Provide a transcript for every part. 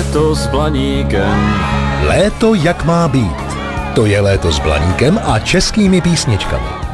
léto s Blaníkem. Léto jak má být. To je léto s Blaníkem a českými písničkami.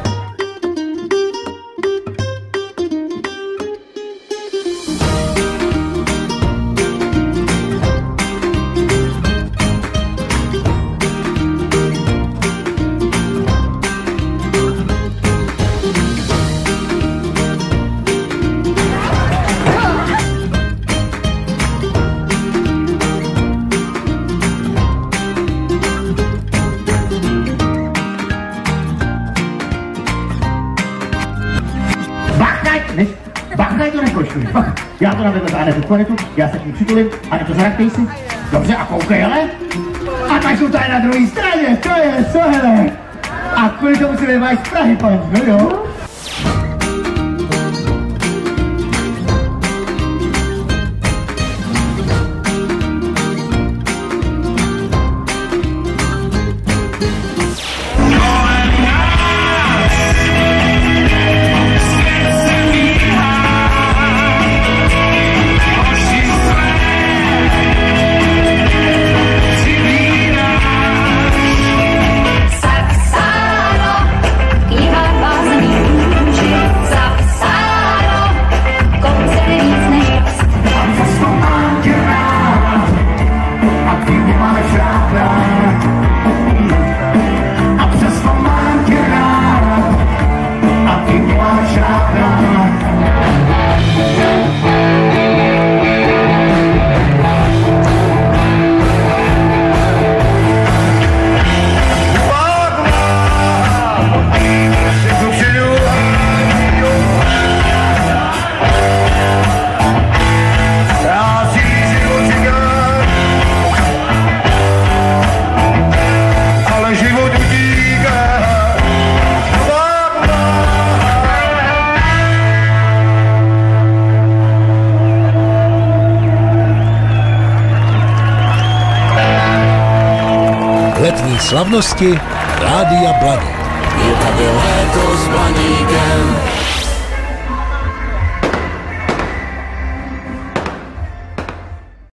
Bacha, to nekošuj, bacha. Já to navedu za Anetu Planetu, já se ní přitulím, Anetu zaraktej si. Dobře, a koukej, ale. A ta žlutá je na druhé straně, to je, co hele. A kvůli tomu si nemáš z Prahy, paní, no jo. Letní slavnosti Rádia Blaník. Je tady léto s Blaníkem.